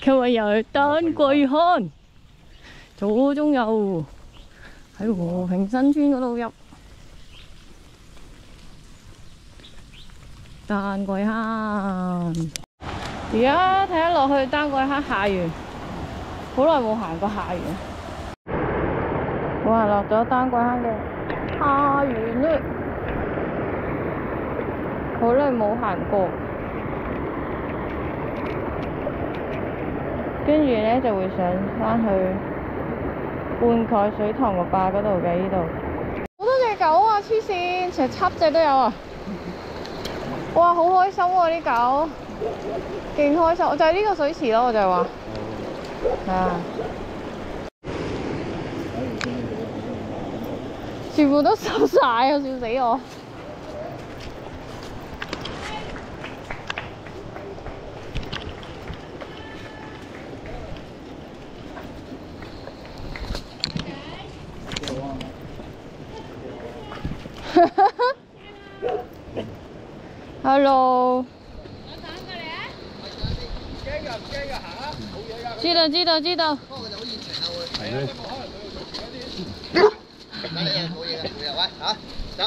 今日又去丹桂坑，左中右喺和平新村嗰度入丹桂坑。而家睇下落去丹桂坑下完，好耐冇行過下園。哇！落咗丹桂坑嘅下完啦，好耐冇行過。跟住咧就會上翻去灌溉水塘個坝嗰度嘅呢度。好多隻狗啊！黐線，成七隻都有啊！哇，好開心喎、啲狗，勁開心！就係、呢個水池咯，我就係話，係啊，全部都濕晒啊！笑死我！Hello。知道知道知道。冇嘢冇嘢冇嘢，喂嚇走，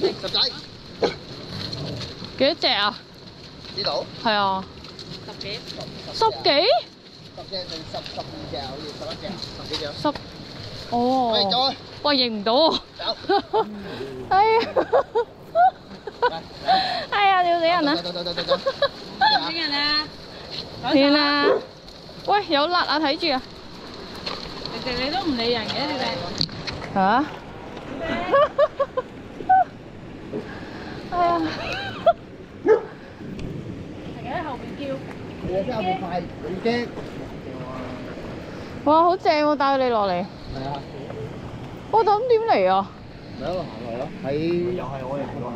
十仔幾多隻啊？呢度係啊，十幾十幾？十隻定十十二隻，好似十一隻十幾隻。十哦。喂，走啊！喂，認唔到。走。哎呀！哎呀，笑死人啊！走走走走走。邊人啊？天啊！喂，有辣啊！睇住啊！你哋你都唔理人嘅你哋。嚇？哎呀！成日喺後邊叫。你真係好快，好驚。哇，好正喎！帶你落嚟。係啊，哇，咁點嚟啊？咪一路行落嚟咯。喺又係我哋行落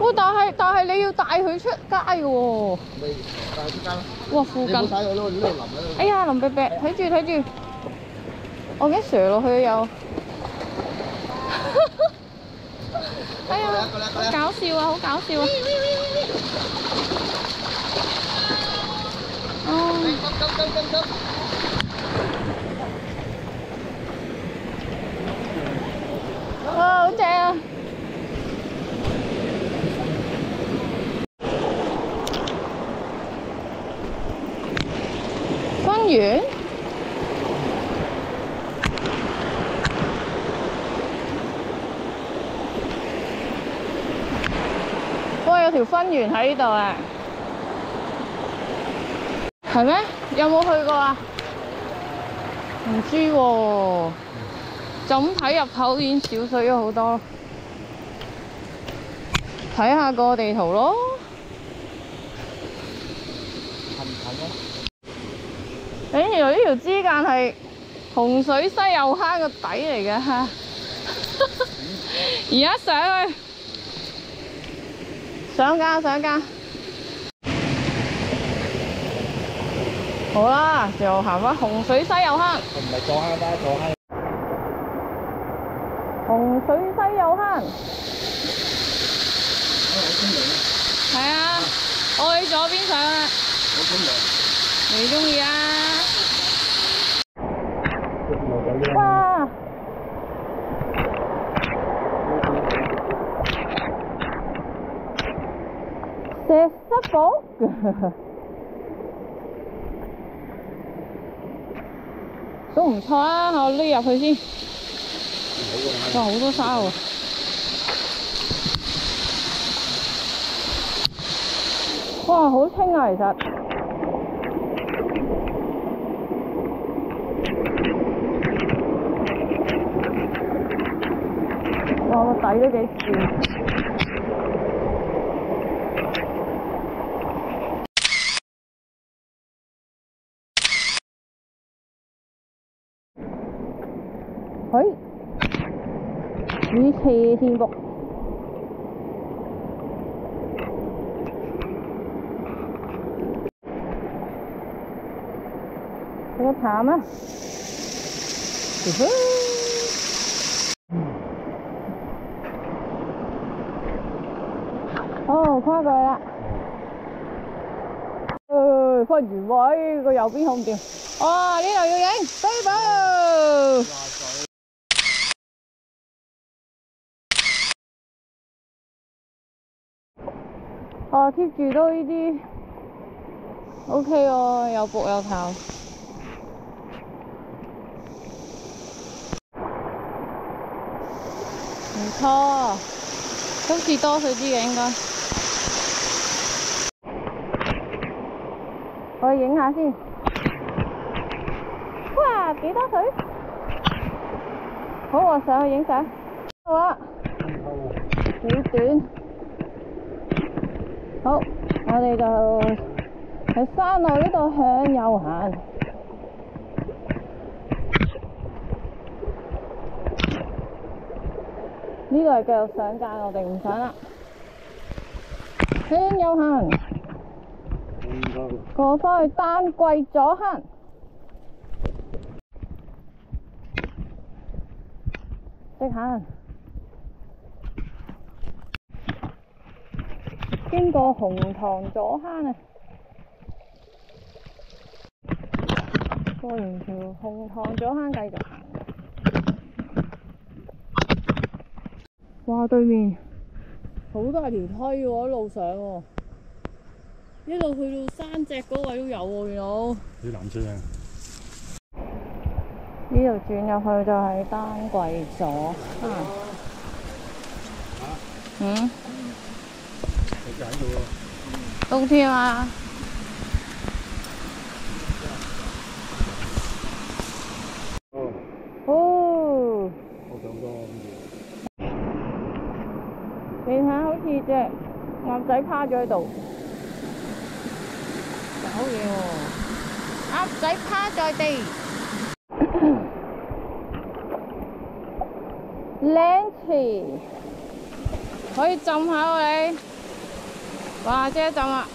哇！但係但係你要帶佢出街喎。咪但係之間咯。哇！附近你冇。睇我呢度呢度淋喺度。哎呀，林伯伯，睇住睇住，我驚射落去又。哎呀，好搞笑啊！好搞笑啊！哦，哇，好正啊！分園。哇！有條分園喺呢度啊，係咩？有冇去過啊？唔知喎、就咁睇入口已經少水咗好多。睇下個地圖咯。近唔近咯？誒，原來呢條支間係洪水西柚坑個底嚟嘅。而家上去，上架上架。好啦，就行翻洪水西柚坑。唔係撞坑啦，撞坑。洪水西柚坑。係啊，我去左邊上啊，好清涼。你中意啊？哇！石室堡，都唔錯啊！我匿入去先。哇，好多沙喎！哇，好清啊，其實。哇，個底都幾跣。與斜天卜。睇個淡啊！哦，跨過去啦。誒，瞓住位，個右邊好唔掂。哇！呢度哦，keep 住都呢啲 OK 喎，有伏有頭。唔錯，今次多水啲嘅應該。我去影下先。哇，幾多水？好，我上去影相。好啊，幾短。好，我哋就喺山路呢度向右行。呢度係繼續上架，我哋唔上啦。向右行，過返去丹桂左坑。直行，經過紅塘左坑啊！過完條紅塘左坑繼續行。哇！對面好大條梯喎，一路上喎，一路去到山脊嗰位都有喎，原來。啲纜車啊！呢度轉入去就係丹桂左坑。嗯？有隻喺度喎。冬天啊！哦，哦，我上多跟住。你睇下好似只鴨仔趴咗喺度，哇！即係浸啦，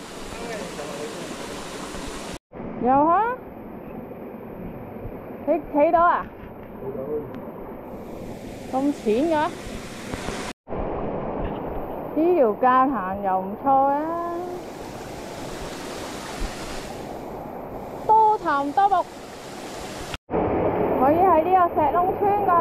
游下，你企到啊？咁淺嘅？呢條架行又唔錯啊，多潭多木，可以喺呢個石窿穿過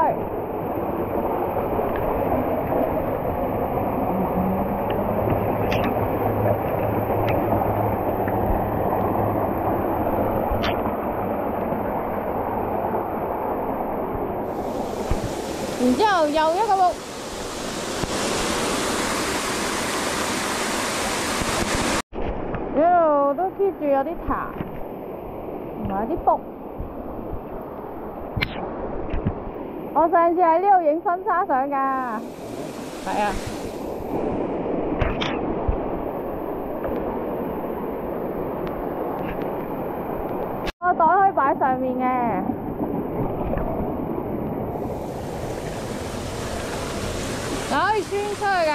又一個木。一路都 keep 住有啲潭，同埋有啲卜。我上次喺呢度影婚纱相㗎，係啊。個袋可以擺上面嘅。可以穿出去㗎。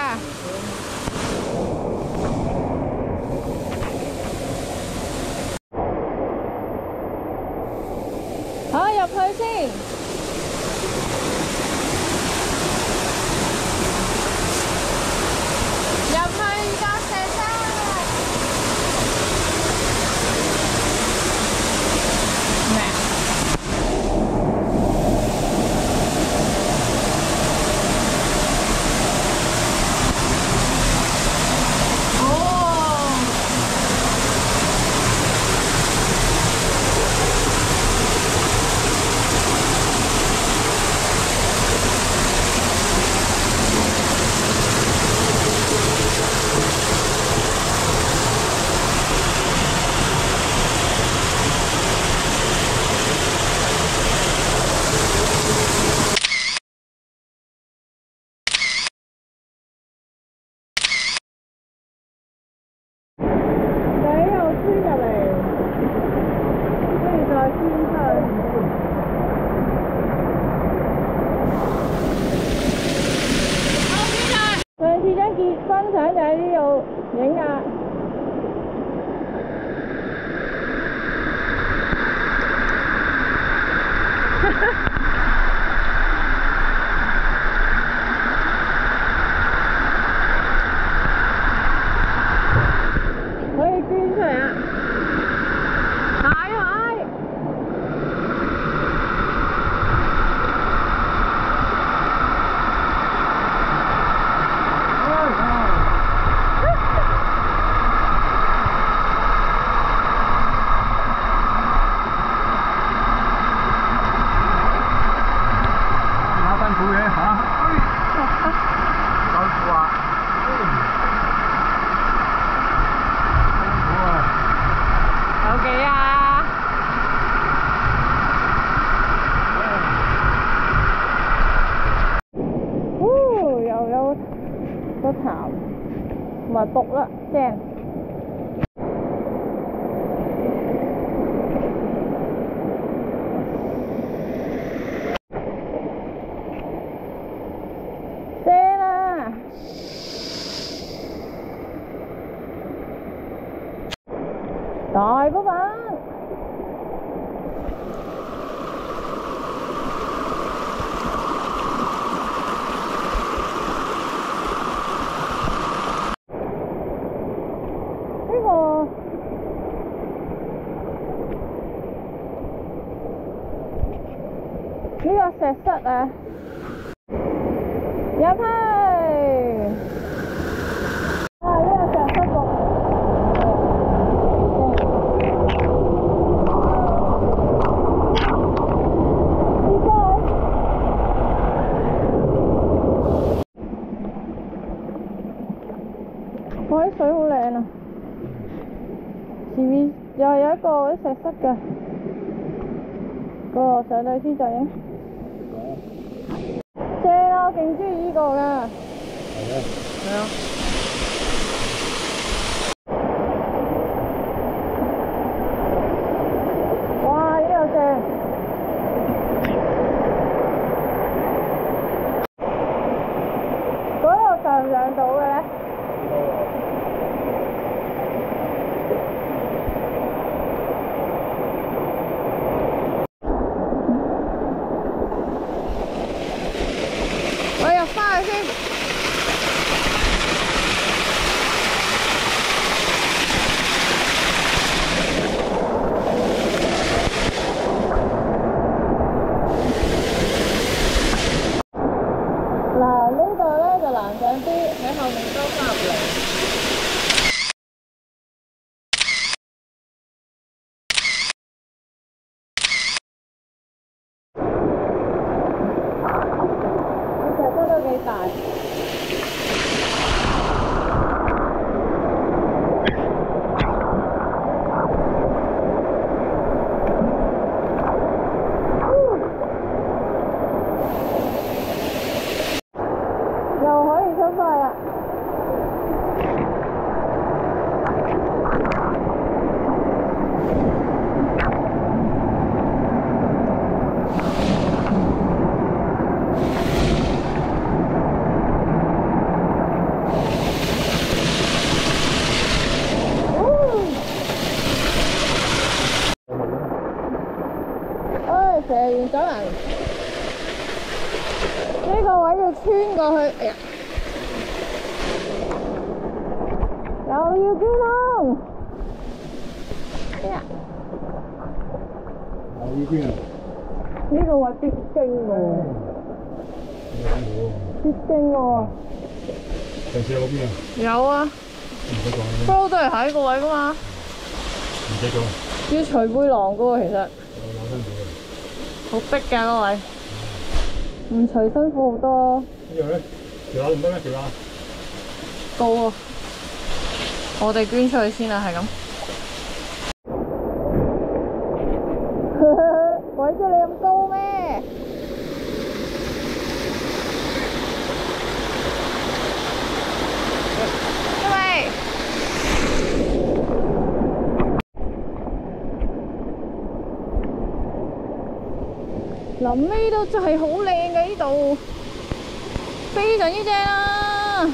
好，入去先。入去架石山。咩啊？哦。仔又穿入嚟，跟住再穿出去。上次張結婚相就喺呢人家噶。可以捐出嚟啊！仆啦，正。正啊！大波板。呢個呢個石室啊，有梯。啊！呢個石室局。呢個哇！啲水好靚啊！前面又係有一個嗰啲石室嘅，個上到去先再影。正啊！我勁中意呢個㗎。係啊，係啊。哇！呢個正。嗰度上唔上到嘅咧？我入翻去先。嗱，呢度咧就難上啲，喺後面兜翻入嚟。呢石窟都幾大。又可以出發啦！走人。呢個位要穿過去，哎呀，又要捐窿，哎呀，有呢邊啊，呢個位必經喎，必經喎，上次喺嗰邊啊，有啊。唔使講啦，都係喺呢個位噶嘛，唔使講，要除背囊噶喎，其實。我攞辛苦啊。好逼㗎嗰位，唔除辛苦好多，呢度咧，條罅唔得咩？條罅高啊，我哋捐出去先啦，係咁。鬼知你咁高咩？因為臨尾都真係好靚嘅呢度，非常之正啊！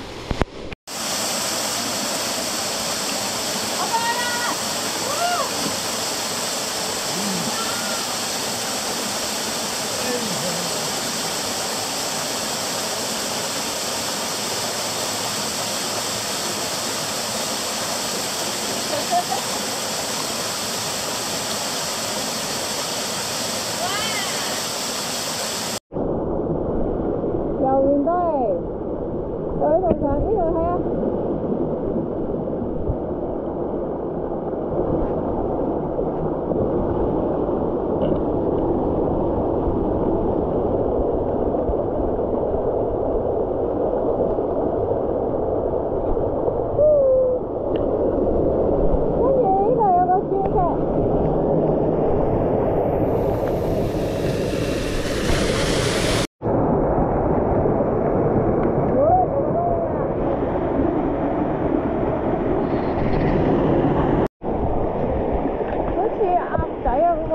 右邊都係，喺度上呢度睇啊！跟住呢度有個鑽石。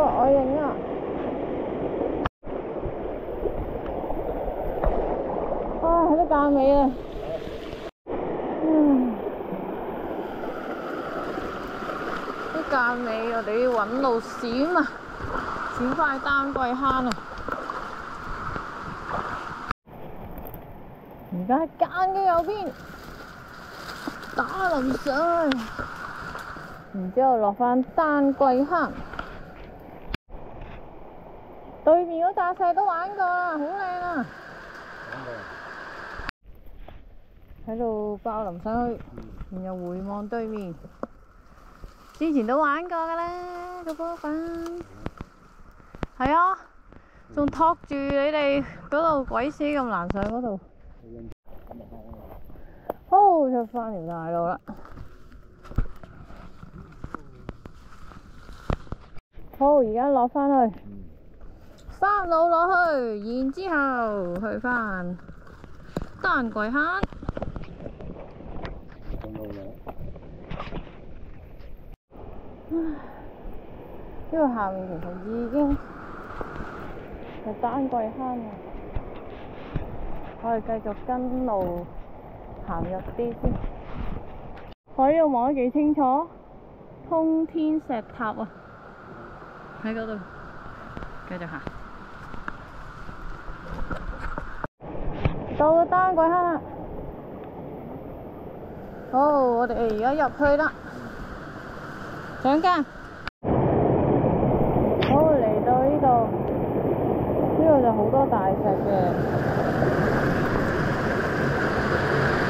我影啊！啊，喺啲間尾啊！嗯，啲間尾我哋要揾路閃啊，閃翻去丹桂坑啊！而家喺間嘅右邊打淋上去，然之後落翻丹桂坑。對面嗰扎石都玩過啦，好靚啊！喺度爆淋上去，然後回望對面，之前都玩過噶啦個波粉，係啊，仲托住你哋嗰度鬼死咁難上嗰度，好出翻條大路啦，好而家落翻去。山路落去，然之後去翻丹桂坑。上路嚟。呢個下面其實已經係丹桂坑啦，我哋繼續跟路行入啲先。我呢度望得幾清楚，通天石塔啊，喺嗰度，繼續行。到丹桂坑啦！好，我哋而家入去啦，上間。好，嚟到呢度，呢度就好多大石嘅，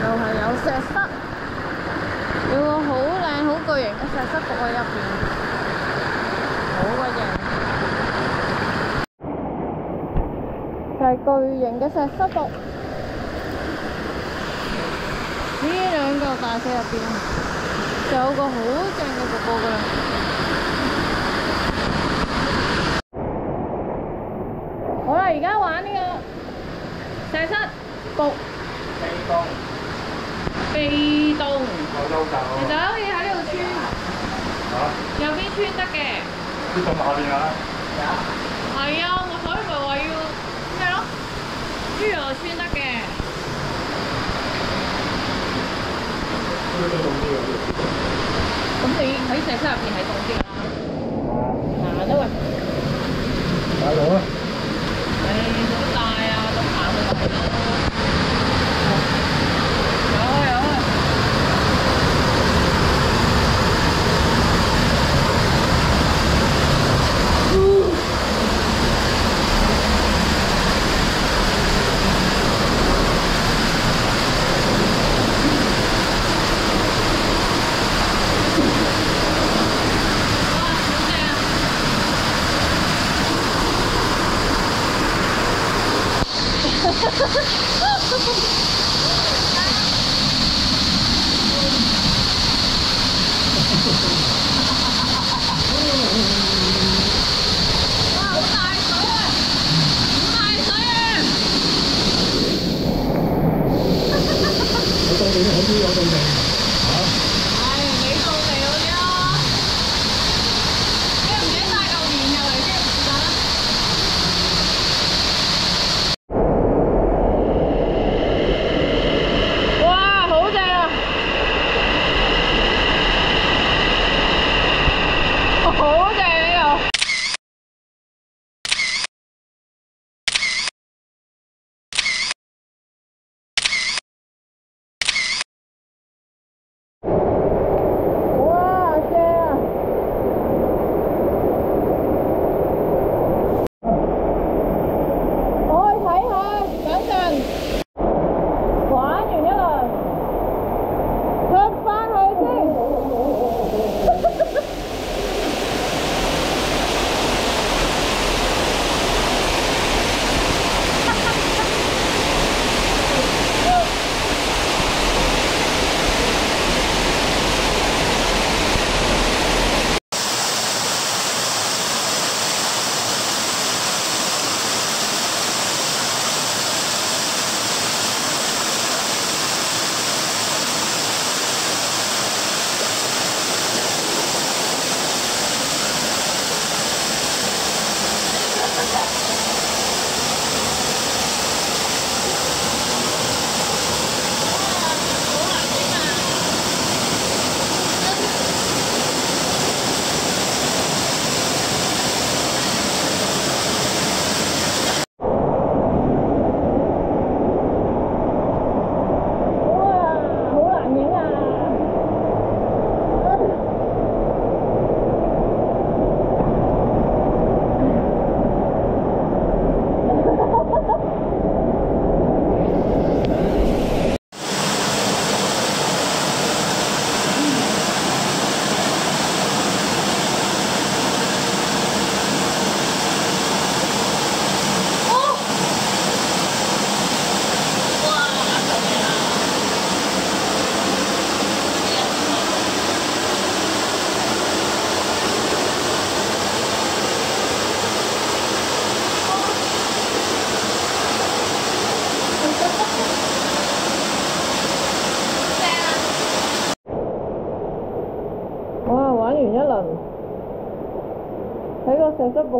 又係有石室，有個好靚好巨型嘅石室伏喺入邊，好鬼型，就係巨型嘅石室伏。呢兩嚿大石入邊，就有個好正嘅瀑布噶啦。好啦，而家玩呢個石室伏飛東，被動，我優格其實可以喺呢度穿，嚇，右邊穿得嘅。呢度下邊啊，係啊，我所以咪話要咩咯？呢度穿得嘅。呢度凍啲喎。咁你喺石室入邊係凍啲㗎啦。行得喂，大路啊！誒好大啊，都行去咪係咯。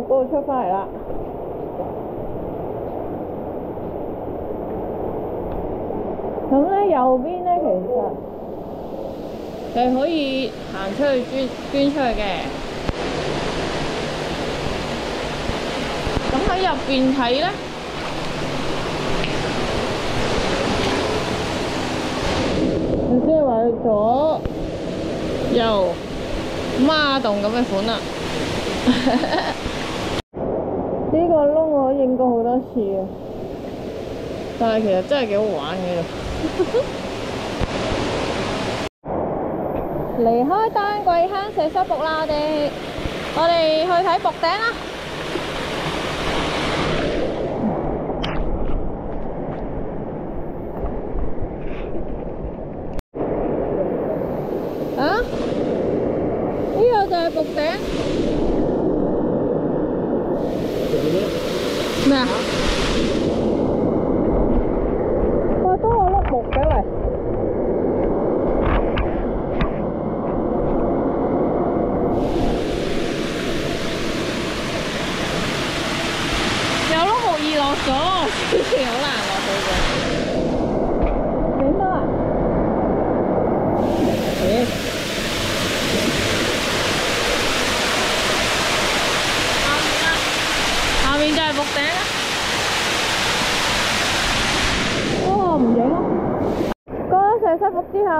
個石室瀑嗰度出翻嚟啦。咁咧右邊咧其實係可以行出去捐捐出去嘅。咁喺入邊睇咧，即係話左右孖洞咁嘅款啦。呢個窿我影過好多次嘅，但係其實真係幾好玩嘅。離開丹桂坑石室瀑啦，我哋我哋去睇瀑頂啦。啊？呢個就係瀑頂。咩啊？哇！多個碌木嘅喂。有碌木易落咗，之前好難落去嘅。點得啊？咦？下面啊，下面就係瀑頂啦。哇！唔影咯。過咗石室瀑之後，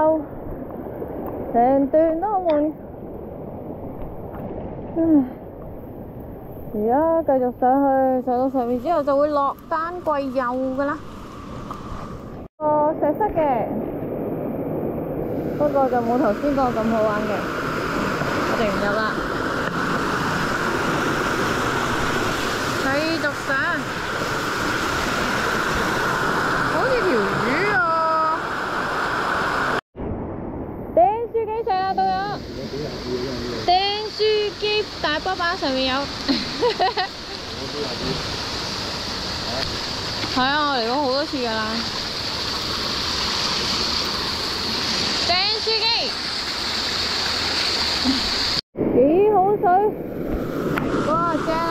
成段都好悶。唉。而家繼續上去，上到上面之後就會落丹桂幼噶啦。個石室嘅，不過就冇頭先個咁好玩嘅，我哋唔入啦。繼續上，好似條魚啊！釘書機上啦，到咗。釘書機大波板上面有。係啊，我嚟過好多次㗎啦。釘書機幾好水，哇正啊！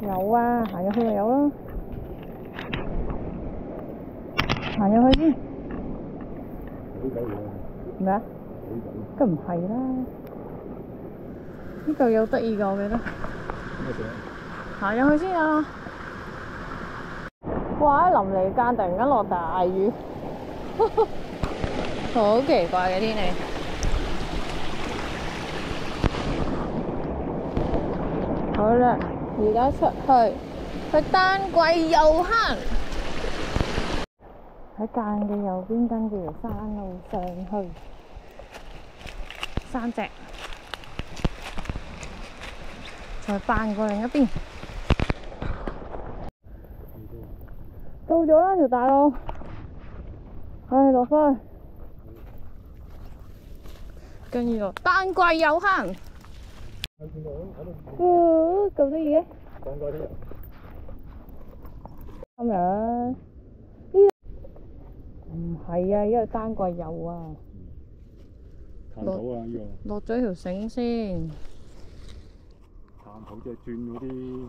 有啊，行入去咪有咯。行入去先。咩啊？梗唔係啦，呢嚿有得意㗎，我記得。行入去先啊！哇！喺臨嚟間突然間落大雨，好奇怪嘅天氣。好啦，而家出去去丹桂幼坑，喺間嘅右邊跟住山路上去。三隻，再翻過另一邊，到咗啦條大路，唉落翻去，跟住落丹桂有坑，哦咁得意嘅，今日呢唔係啊，因為丹桂有啊。探討啊！呢個。落咗條繩先，探討即係轉嗰啲，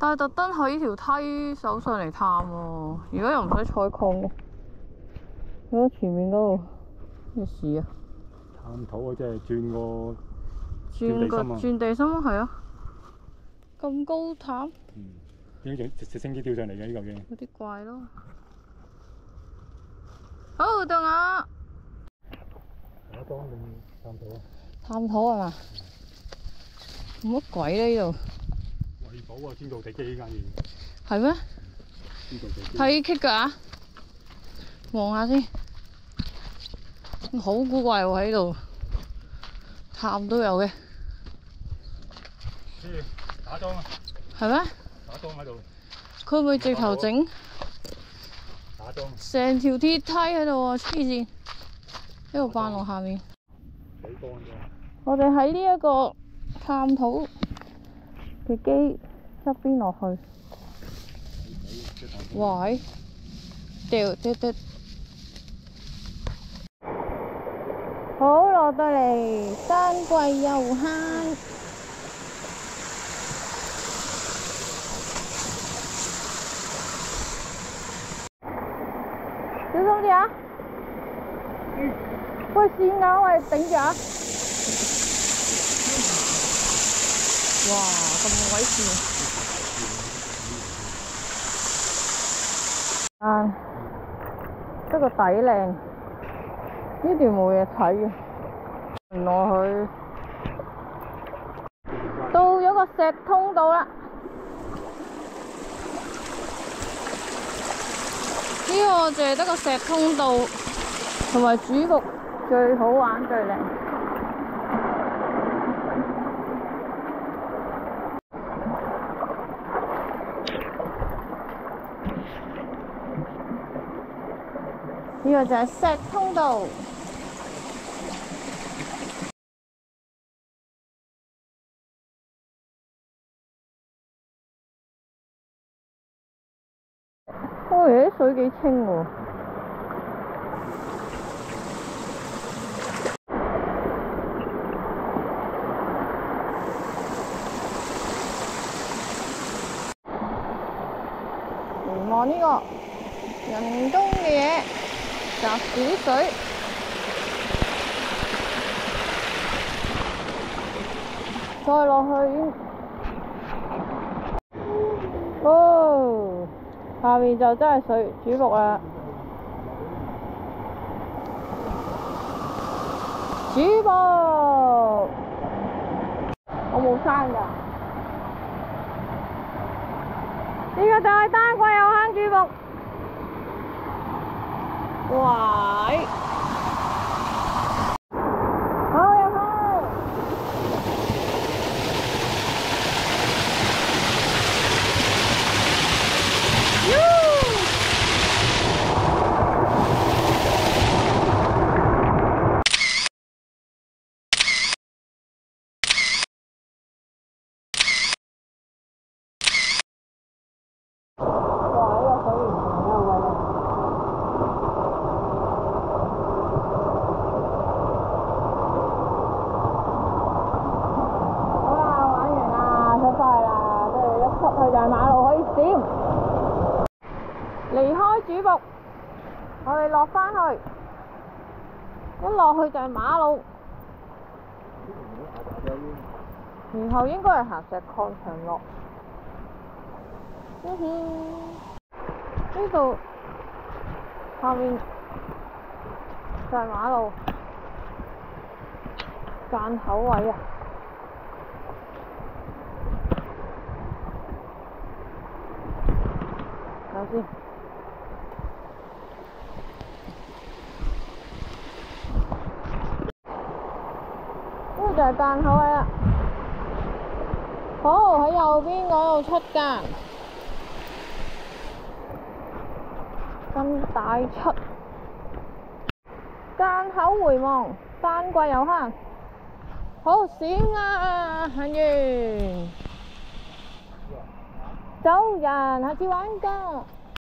但係特登喺條梯手上嚟探喎。如果又唔使採礦嘅，如果前面嗰度咩事啊？探討啊！即係轉個轉個地心啊轉地心啊，係啊，咁高探嗯，應該直直升機吊上嚟嘅呢嚿嘢。有啲怪咯。好，到我打樁定探討啊？探討係嘛？冇乜鬼呢度，維保啊！天造地基呢間嘢，係咩？天造地基。睇棘㗎啊！望下先，好古怪喎喺度，探都有嘅！係咩？打裝喺度，佢會直頭整打裝成條鐵梯喺度啊！黐線，一路扮落下面。我哋喺呢一個探討嘅機側邊落去，即係探討哇！喺掉掉掉，好落到嚟丹桂遊坑，小心啲啊！喂，線啊，喂，頂住啊！哇，咁鬼線！啊，得個底靚，呢段冇嘢睇嘅，行落去，到咗個石通道啦。呢個就係得個石通道，同埋主局最好玩最靚。呢個就係石通道。哦，啲水幾清喎。嚟望呢個人工嘅嘢，集屎水。再落去，哦，下面就真係水主木啦。主播，我冇生噶。呢个就系单季有坑主播，喂！好入去。哇！呢個水源真係好鬼靚。好啦，玩完啦，出翻去啦，跟住一出去就係馬路可以閃。離開主木，我哋落翻去，一落去就係馬路，然後應該係行石礦場落。嗯哼，呢度下面就係馬路間口位啊！睇下先。就係間口位啦。好，喺右邊嗰度出間。咁大出，間口回望，丹桂有坑，好閃啊！行完，走人，下次玩㗎。